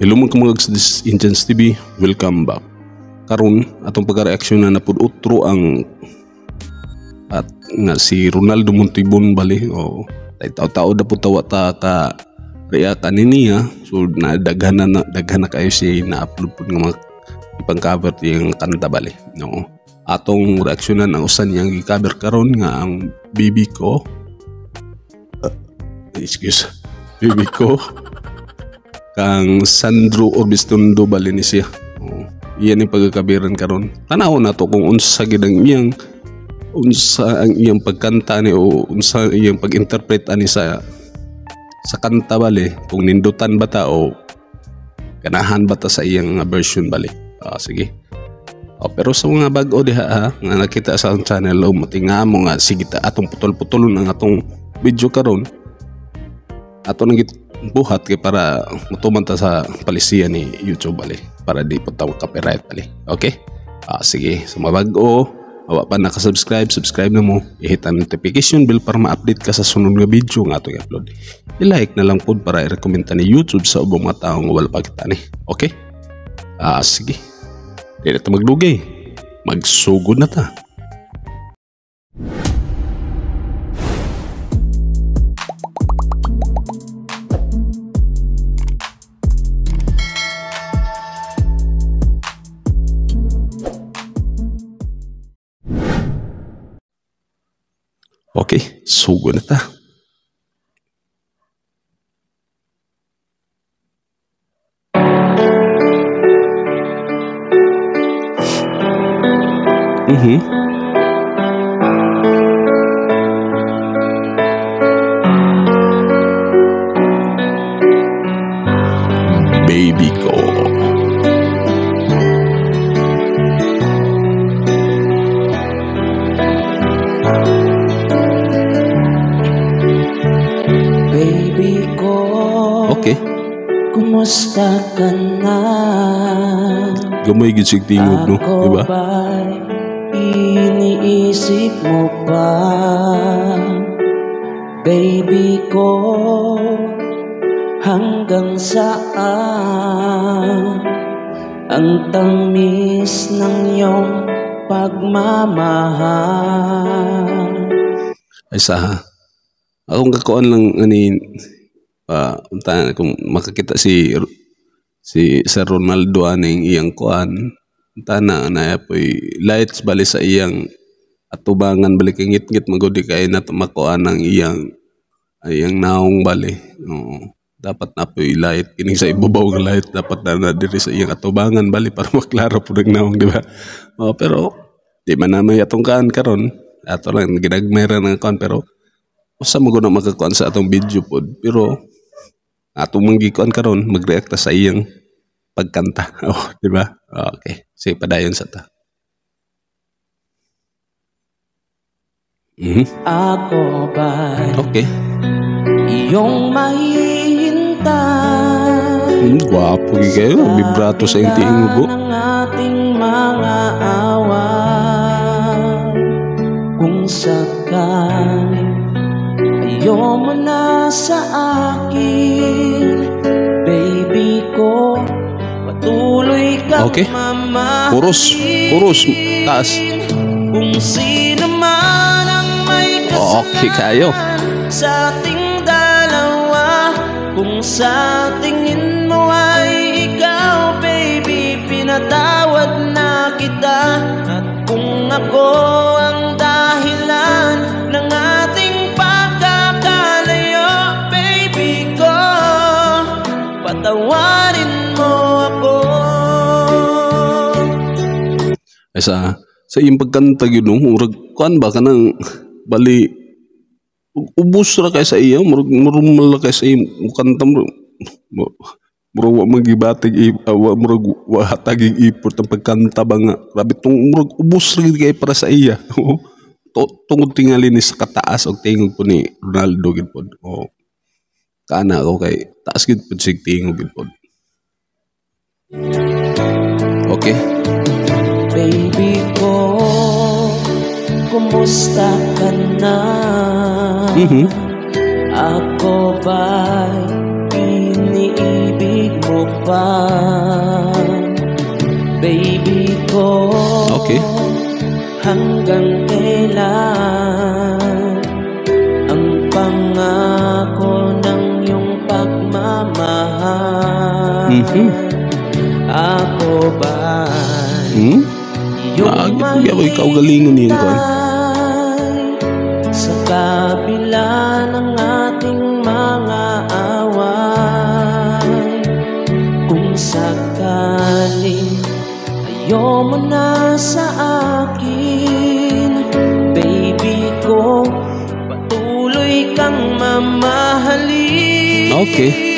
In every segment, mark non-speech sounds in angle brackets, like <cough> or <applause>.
Hello mga kamagag sa This Indians TV, welcome back. Karon atong pagka-reaction na napud utro ang at nga si Ronaldo Montibon bali. O tao-tao da pud tawa ta ka react ani niya. So na daghan na daghan na kayo si na-upload pud nga mga ipang-cover yung kanta bali. No? Atong reaksyonan ang usan niyang i-cover karon nga ang bibi ko. Uh, excuse. Bibi ko kang Sandro Orbistondo bali ni siya. Oh, iyan yung pagkakabiran karon. Tanaw na to kung unsa gid ang iyang unsa ang iyang pagkanta ni o unsa ang iyang pag-interpret ani sa sa kanta bali. Kung nindutan ba ta o ganahan ba ta sa iyang version bali. Ah, sige. Oh, pero sa mga bag-o diha ha, nga nakita sa akong channel o matinga mo nga sige ta atong putol-putol ang atong video karon. Ato nang buhat kay para mutuman ta sa palisiya ni YouTube bali para di po tawo copyright bali okay? Ah, sige sa mga bag-o awa pa nakasubscribe subscribe na mo. I-hit ang notification bell para ma-update ka sa sunod nga video nga atong i-upload. I-like na lang pod para i-recommend ta ni YouTube sa ubang mga taong wala pa kita ni okay? Ah sige. Di na ta maglugay. Magsugod na ta. Okay, sugod na ta. Okay. kumusta ka na? Gamay gid sig tingog no, Ako di ba? ba'y iniisip mo pa? Baby ko, hanggang saan ang tamis ng iyong pagmamahal? Ay sa ha. Akong kakuan lang ani unta kung makakita si si Sir Ronaldo aning iyang kuan unta na na poy lights bali sa iyang atubangan balik ngit ngit magudi kay na makuan ang iyang iyang naong bali. Oo. Dapat na poy light kini sa ibabaw nga light dapat na, na diri sa iyang atubangan bali <laughs> para maklaro pud ang naong di ba? Oh, pero di man na may atong kaan karon ato lang ginagmera ng kuan pero usa mo na makakuan sa atong video pod pero atong manggikuan karon magreact ta sa iyang pagkanta <laughs> oh di ba okay sige padayon sa ta Mhm. Ako ba'y Okay. iyong mahihintay? Hmm, gwapo kayo. Vibrato sa iyong tingog. ng ating mga away Kung sakaling ayaw mo na sa akin Baby ko, patuloy kang Okay. mamahalin Puros. Puros. Taas. Kung sino man ang may Okay kayo. sa ating dalawa Kung sa tingin Ay sa gyud no murag kuan ba kanang bali ubos ra kay sa iya murag normal ra kay sa iyong kanta mo- murag wa magibatig ah, wa murag wa hatagig effort ang pagkanta ba nga grabe tong murag ubos ra kay para sa iya. Tu- tungod tingali ni sa kataas og tingog po ni Ronaldo gid pod o kana ako kay taas gid pod sig tingog gid pod okay Baby ko, kumusta ka na? Mhm. Ako ba'y iniibig mo pa? ba Baby ko Okay. Hanggang kailan Ang pangako ng iyong pagmamahal Mhm. Ako ba Hmm? Po yaw ikaw galingon niyan ko. Sa kabila ng ating mga away Kung sakaling ayaw mo na sa akin Baby ko, patuloy kang mamahalin Okay.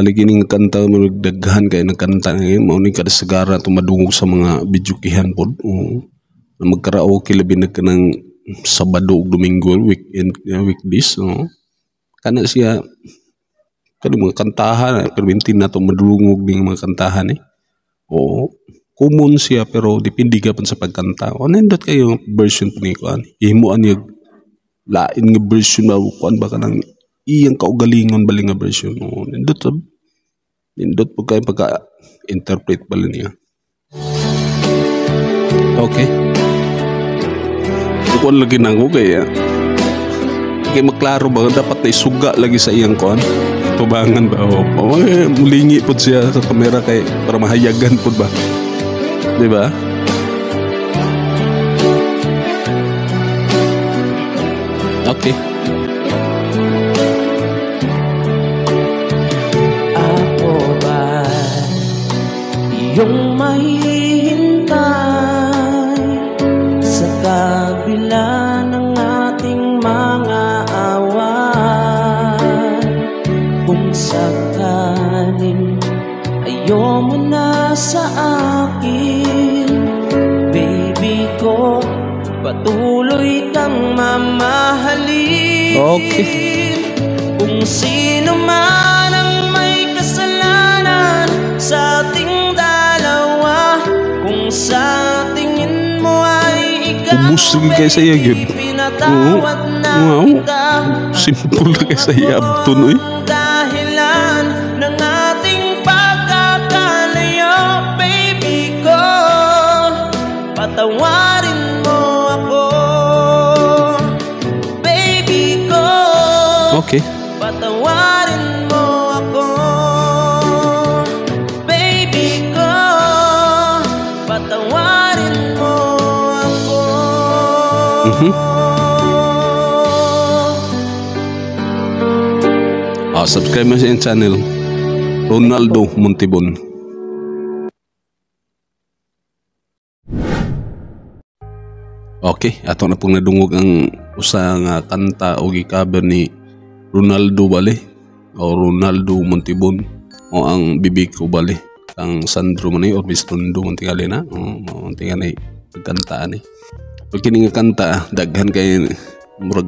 Balikin ng kanta mo daghan kay ng kanta ngayon mao ni kada sagara tumadungog sa mga bidyukihan pod. Oo. Na magkaraoke labi na kanang Sabado ug Domingo weekend uh, weekdays no. Kana siya kani mga kantahan permintin na to madungog ning mga kantahan eh. Oo. Common siya pero depende ka sa pagkanta. O nindot kayo version pa ni kuan. Himuan niya lain nga version ba kuan ba kanang iyang kaugalingon bali nga version no nindot nindot po kayo pagka interpret bali niya okay kuan lagi nang kaya kay maklaro ba dapat na isuga lagi sa iyang kuan tubangan ba o oh, eh, mulingi po siya sa kamera kay para mahayagan po ba di ba okay iyong mahihintay sa kabila ng ating mga away kung sakaling ayaw mo na sa akin baby ko patuloy kang mamahalin Okay. kung sino man Kung sa tingin mo ay ikaw Ubus lagi kayo sa iya, na Oo. kita. Simple na kay sa eh. Pagkakalayo Baby ko. Patawarin mo ako Baby ko. Okay Mhm. Ah, subscribe mo sa channel. Ronaldo Montibon. Okay, ato na pong nadungog ang usa nga kanta o gikaber ni Ronaldo Bale o Ronaldo Montibon o ang bibig ko bale ang Sandro man or Bistrondo man tingali o mo tingali kantaan ni pag kini nga kanta daghan kay murag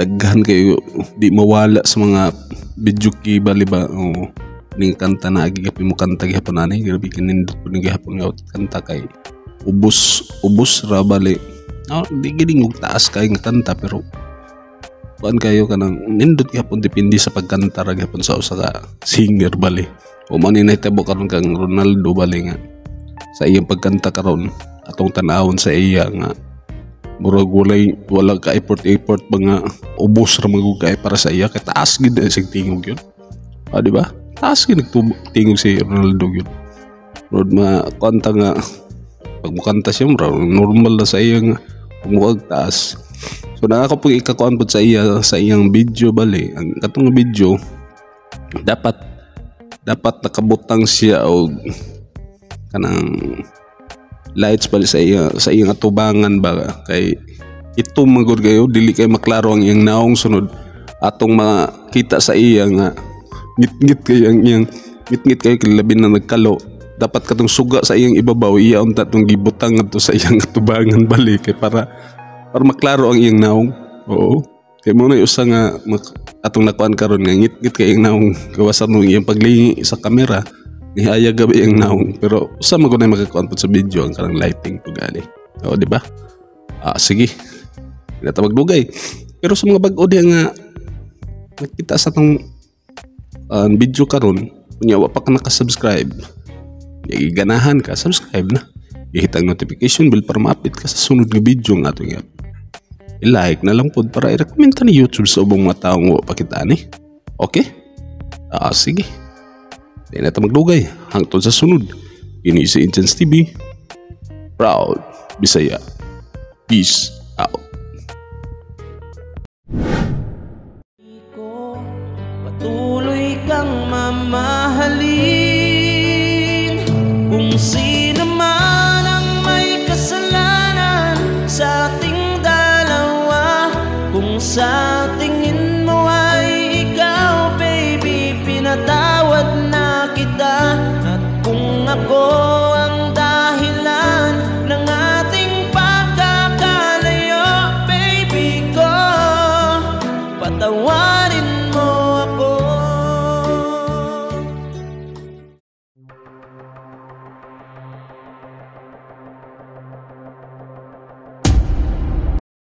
daghan kayo di mawala sa mga video ki bali ba o ning kanta na agi gapi mo kanta gihapon ani grabe kinindot po ni gihapon nga kanta kay ubos ubos ra bali oh, di gini og taas kay nga kanta pero kuan kayo kanang nindot gihapon depende sa pagkanta ra gihapon sa usa ka singer bali o man nahitabo karon kang Ronaldo bali nga sa iyang pagkanta karon atong tanawon sa iya nga murag walay wala ka effort effort ba nga ubos ra magug kay para sa iya kay taas gid sig tingog yun. Ah di ba? Taas gid tingog si Ronaldo yun. Rod ma kanta nga pag mukanta siya mura normal na sa iya nga mukhang taas. So na ako pag ikakuan po sa iya sa iyang video bali ang katong video dapat dapat nakabutang siya og kanang lights pala sa iya sa iyang atubangan ba kay ito magod kayo dili kay maklaro ang iyang naong sunod. Atong makita sa iya nga ngit-ngit kay ang iyang ngit-ngit kayo kilabi na nagkalo. Dapat katong suga sa iyang ibabaw iya unta tong gibutang ngadto sa iyang <laughs> tubangan balik kay para para maklaro ang iyang naong. Oo. Kay mo na usa nga atong nakuan karon nga ngit-ngit kay iyang naong kawasan mo iyang paglingi sa kamera nihaya gabi iyang naong pero usa man ko na makakuan po sa video ang karang lighting to gali oo di ba? Ah sige. Hindi na ta magdugay pero sa mga bag-o diya nga nakita sa tong uh, video karon kunya wa pa ka nakasubscribe. Ka subscribe na. Ihitang notification bell para ma-update ka sa sunod nga video nga ato nga. I-like na lang pod para i-recommend ta ni YouTube sa ubang mga taong wa pa okay? Ah sige di na ta magdugay hangtod sa sunod. Ini si Intense TV proud. Bisaya. Peace out. Patuloy kang mamahalin. Kung sino ako.